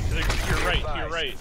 go to, the, to your right, to your right.